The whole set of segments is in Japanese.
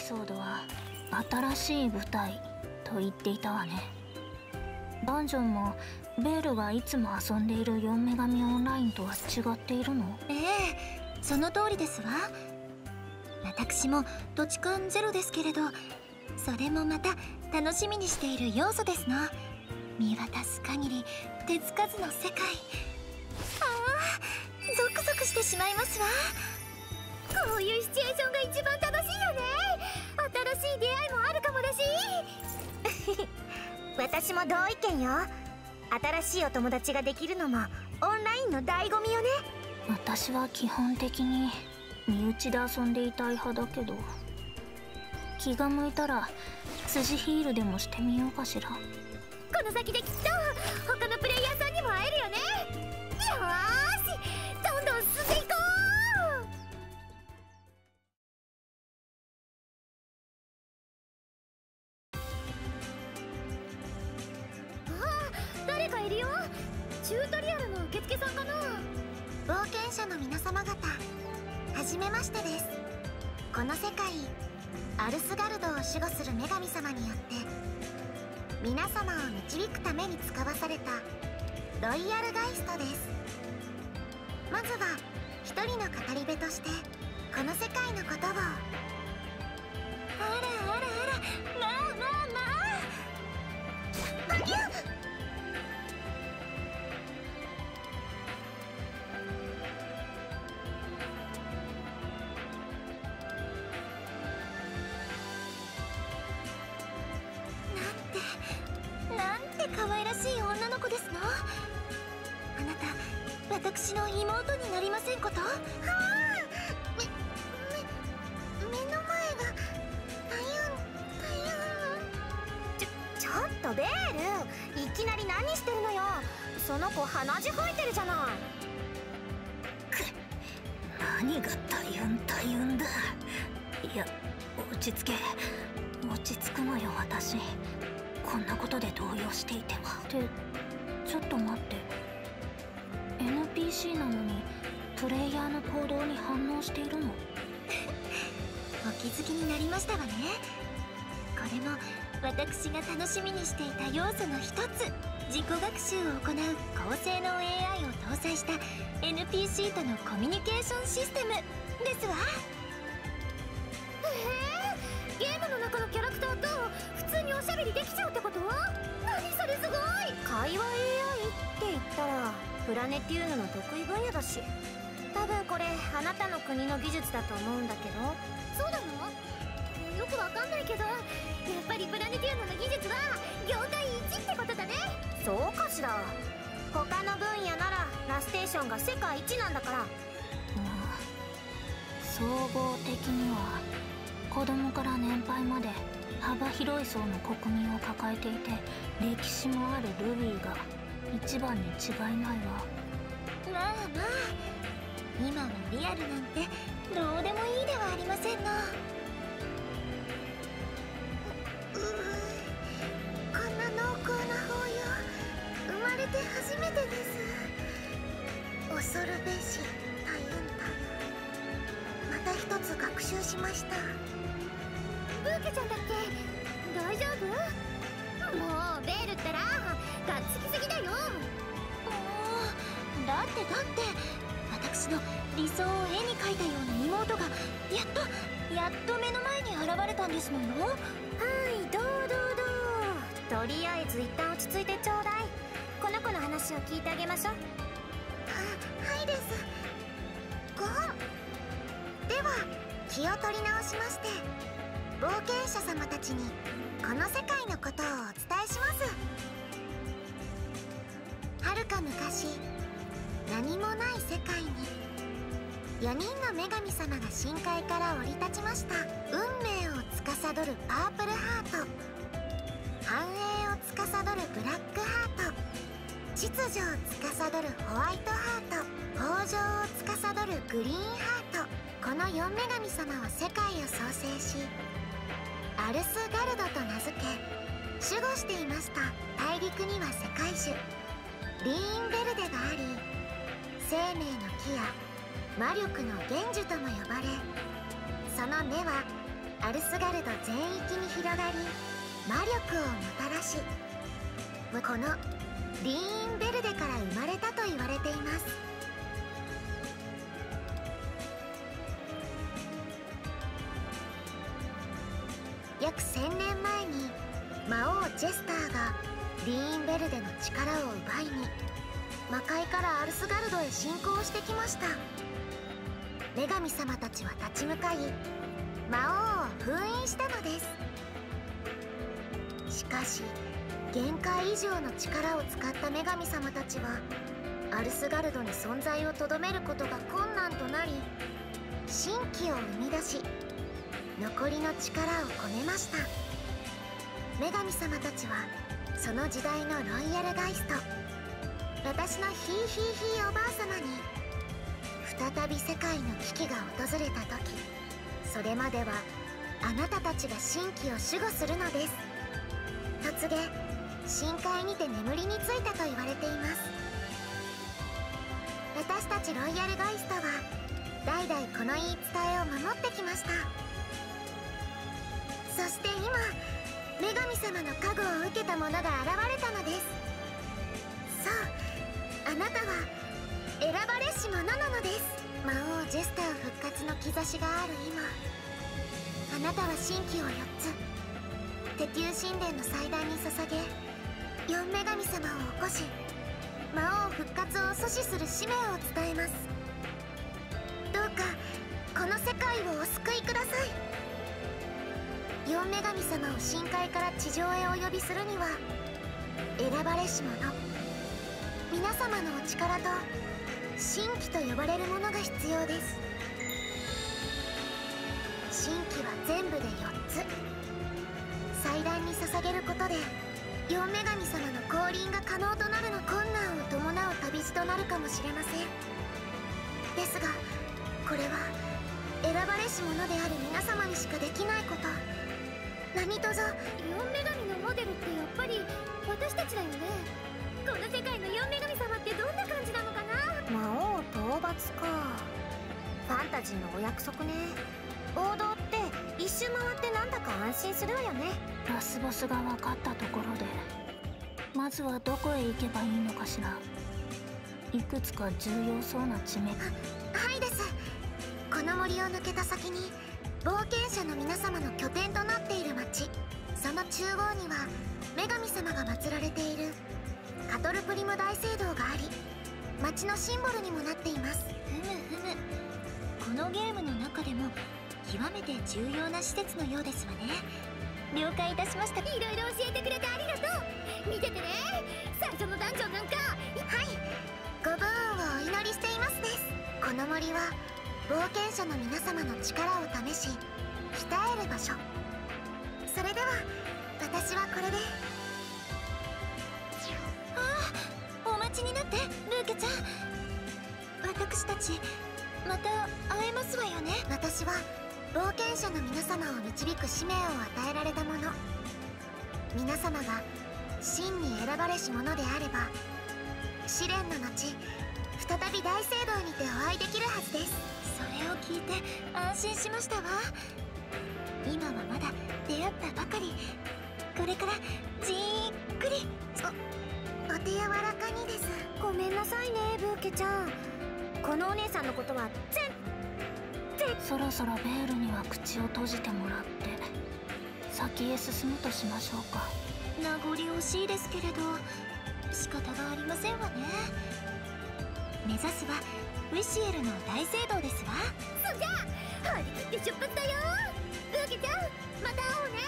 ピソードは新しい舞台と言っていたわね。ダンジョンもベールがいつも遊んでいる4女神オンラインとは違っているの？ええその通りですわ。私も土地勘ゼロですけれどそれもまた楽しみにしている要素ですの。見渡す限り手つかずの世界。ああゾクゾクしてしまいますわ。こういうシチュエーションが一番楽しいよね。新しい出会いもあるかもだし。私も同意見よ。新しいお友達ができるのもオンラインの醍醐味よね。私は基本的に身内で遊んでいたい派だけど。気が向いたら辻ヒールでもしてみようかしら。この先できっと他のプレイヤーさんロイヤルガイストです。まずは一人の語り部としてこの世界のことを。あらあら。ちょっとベールいきなり何してるのよ。その子鼻血吹いてるじゃない。く何がたゆんたゆんだ。いや落ち着け。落ち着くのよ私。こんなことで動揺していては。ってちょっと待って。NPC なのにプレイヤーの行動に反応しているの？お気づきになりましたわね。これも私が楽しみにしていた要素の一つ自己学習を行う高性能 AI を搭載した NPC とのコミュニケーションシステムですわ。へえゲームの中のキャラクターと普通におしゃべりできちゃうってこと？何それすごい！会話 AI って言ったらプラネティウムの得意分野だし。多分これあなたの国の技術だと思うんだけど。そうぱりプラネティウムの技術は業界一ってことだね。そうかしら。他の分野ならラステーションが世界一なんだから。まあ総合的には子供から年配まで幅広い層の国民を抱えていて歴史もあるルビーが一番に違いないわ。まあまあ。今はリアルなんてどうでもいいではありませんの恐るべしたゆんたゆんまた一つ学習しました。ブーケちゃんだっけ大丈夫もうベールったらがっつきすぎだよ。もうだってだって私の理想を絵に描いたような妹がやっとやっと目の前に現れたんですもの。はいどうどうどうとりあえず一旦落ち着いてちょうだいこの子の話を聞いてあげましょうはいですご本では気を取り直しまして冒険者様たちにこの世界のことをお伝えします。はるか昔何もない世界に4人の女神様が深海から降り立ちました。運命を司るパープルハート繁栄を司るブラックハート。秩序を司るホワイトハート豊穣を司るグリーンハート。この4女神様は世界を創生しアルスガルドと名付け守護していました大陸には世界樹リーンベルデがあり生命の木や魔力の源樹とも呼ばれその根はアルスガルド全域に広がり魔力をもたらしこのリーンベルデから生まれたと言われています。約1000年前に魔王ジェスターがリーンベルデの力を奪いに魔界からアルスガルドへ侵攻してきました。女神様たちは立ち向かい魔王を封印したのです。しかし限界以上の力を使った女神様たちはアルスガルドに存在をとどめることが困難となり神器を生み出し残りの力をこねました。女神様たちはその時代のロイヤルガイスト私のヒーヒーヒーおばあ様に再び世界の危機が訪れた時それまではあなたたちが神器を守護するのです。と告げ深海にて眠りについたと言われています。私たちロイヤルガイストは代々この言い伝えを守ってきました。そして今女神様の加護を受けた者が現れたのです。そうあなたは選ばれし者なのです。魔王ジェスター復活の兆しがある今。あなたは神器を4つテテュー神殿の祭壇に捧げ四女神様を起こし魔王復活を阻止する使命を伝えます。どうかこの世界をお救いください。四女神様を深海から地上へお呼びするには選ばれし者皆様のお力と神器と呼ばれるものが必要です。神器は全部で4つ。祭壇に捧げることで四女神様の降臨が可能となるの困難を伴う旅路となるかもしれませんですがこれは選ばれし者である皆様にしかできないこと何とぞ四女神のモデルってやっぱり私たちだよねこの世界の四女神様ってどんな感じなのかな魔王討伐か。ファンタジーのお約束ね。王道って一周回ってなんだか安心するわよね。ラスボスが分かったところでまずはどこへ行けばいいのかしら。いくつか重要そうな地名。はいです。この森を抜けた先に冒険者の皆様の拠点となっている町。その中央には女神様が祀られているカトルプリム大聖堂があり町のシンボルにもなっています。ふむふむ。このゲームの中でも極めて重要な施設のようですわね。了解いたしました。いろいろ教えてくれてありがとう。見ててね。最初のダンジョンなんか。はい。ご武運をお祈りしていますです。この森は冒険者の皆様の力を試し鍛える場所。それでは私はこれで。ああお待ちになってルーケちゃん。私たちまた会えますわよね。私は冒険者の皆様を導く使命を与えられた者皆様が真に選ばれし者であれば試練の後再び大聖堂にてお会いできるはずです。それを聞いて安心しましたわ。今はまだ出会ったばかり。これからじっくり。おお手柔らかにです。ごめんなさいねブーケちゃん。このお姉さんのことは全そろそろベールには口を閉じてもらって先へ進むとしましょうか。名残惜しいですけれど仕方がありませんわね。目指すはウィシエルの大聖堂ですわ。そじゃあ張り切って出発だよ！ブーケちゃんまた会おうね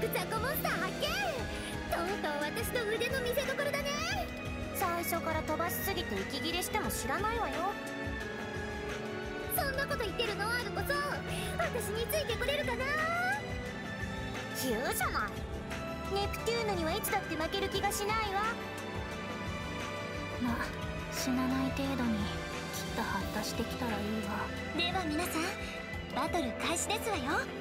くザコモンスター発見とうとう私の腕の見せ所だね。最初から飛ばしすぎて息切れしても知らないわよ。そんなこと言ってるのあるこそ私についてこれるかな？言うじゃない。ネプテューヌにはいつだって負ける気がしないわ。まあ死なない程度にきっと発達してきたらいいわ。では皆さんバトル開始ですわよ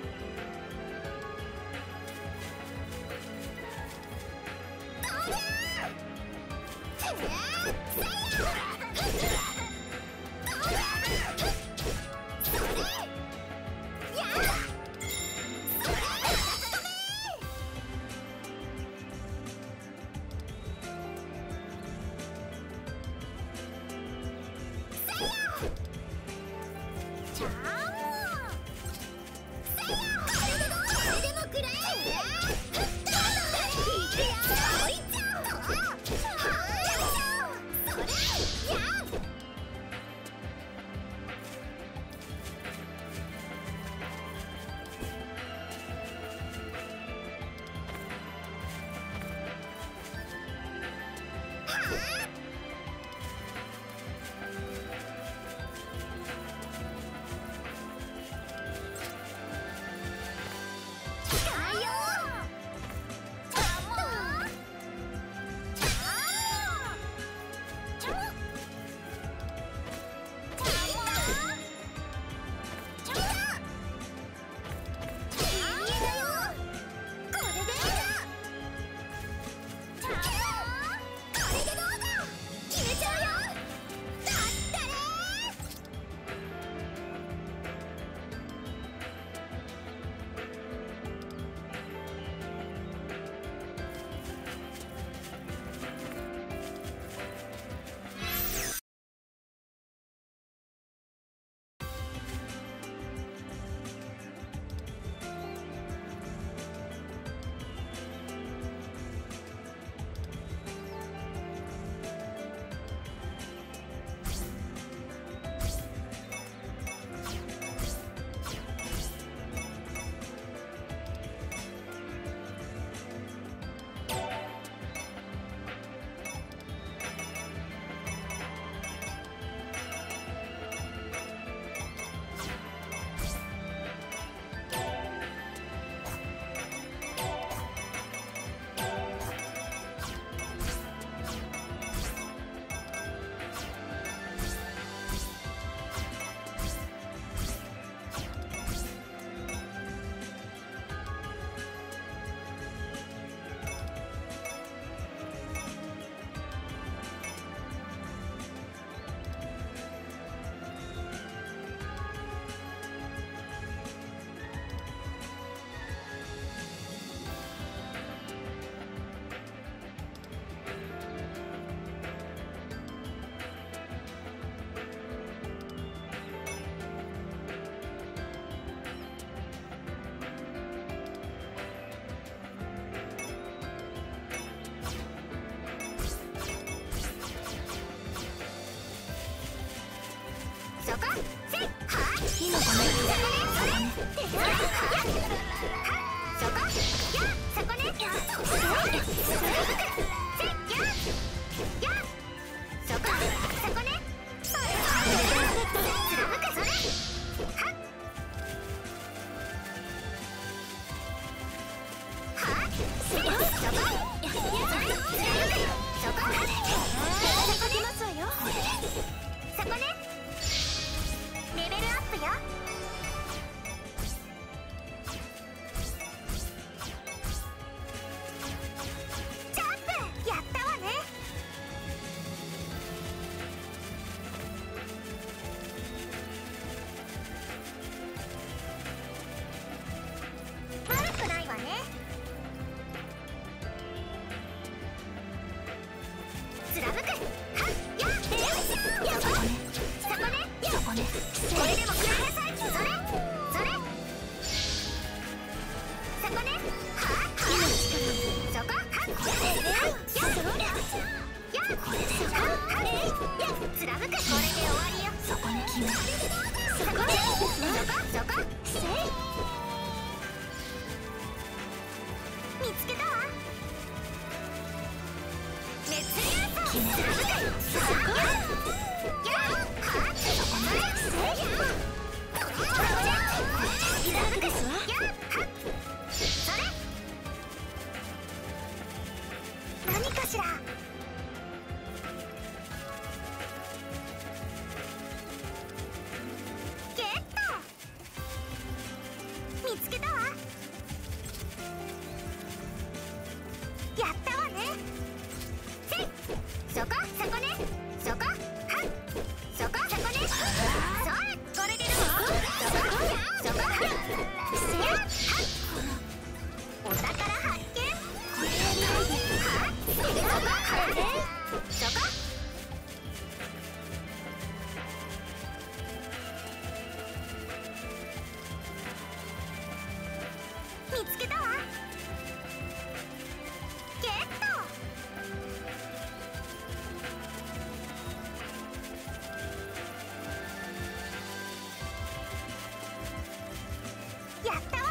か？ったわ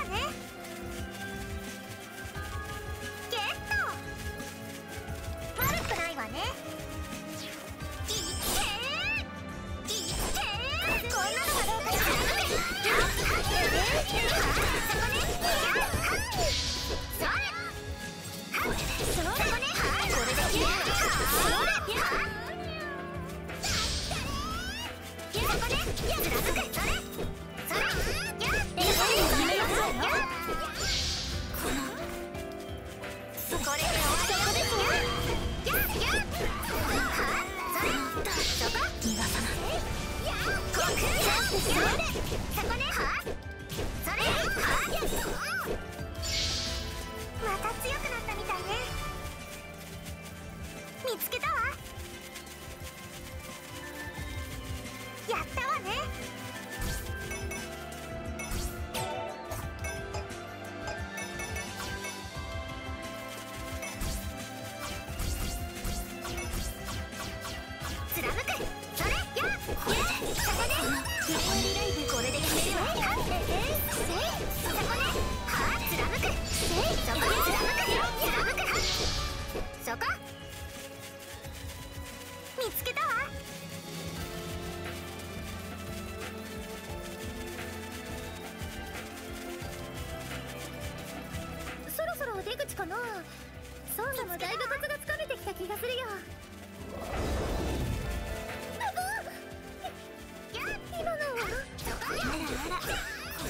そこねだいぶコツがつかめてきた気がするよ。や今のはあらあら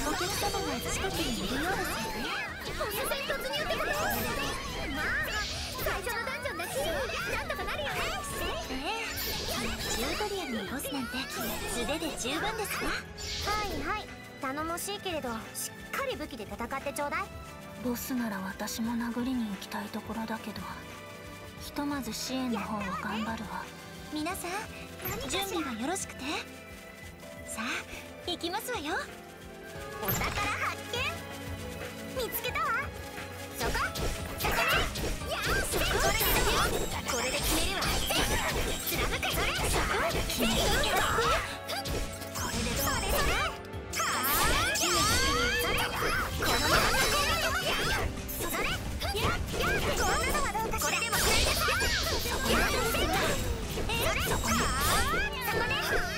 お客様が近くにいるようですよね突入ってことまあ最初のダンジョンだしなんとかなるよねええチュートリアルのボスなんて素手で十分ですわはいはい。頼もしいけれどしっかり武器で戦ってちょうだいボスなら私も殴りに行きたいところだけどひとまず支援の方を頑張るわ。皆さん準備はよろしくて。さあ行きますわよ。お宝発見。見つけたわ。そこ。そこねよし。これでどうこれで決めるわ。貫くそれ。そこ。決めるこんなのはどうかこれでもくらい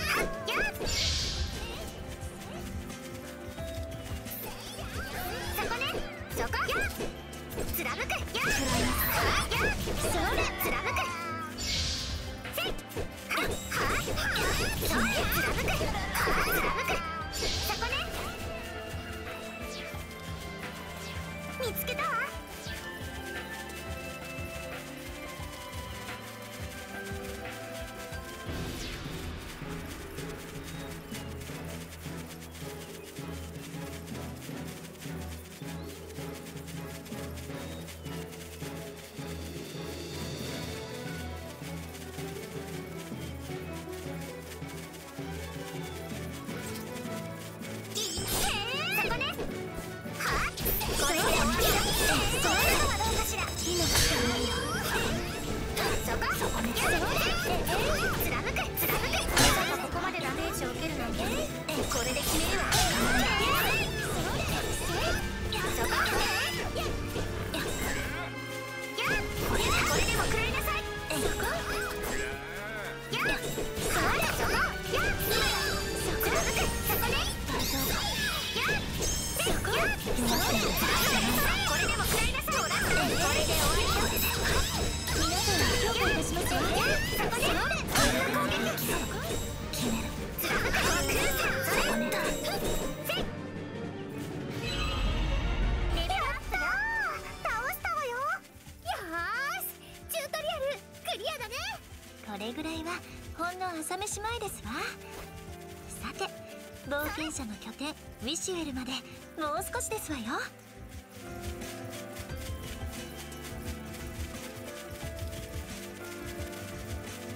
エルまでもう少しですわよ。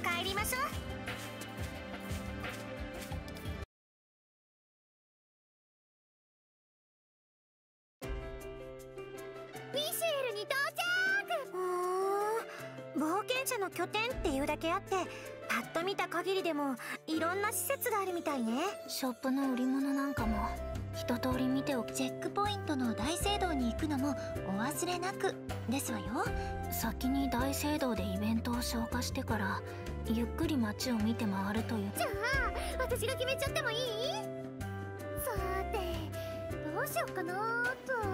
帰りましょう。ウィシエルに到着。うーん冒険者の拠点っていうだけあってパッと見た限りでもいろんな施設があるみたいね。ショップの売り物なんかも。一通り見ておくチェックポイントの大聖堂に行くのもお忘れなくですわよ。先に大聖堂でイベントを消化してからゆっくり街を見て回るという。じゃあ私が決めちゃってもいい？さてどうしよっかなと。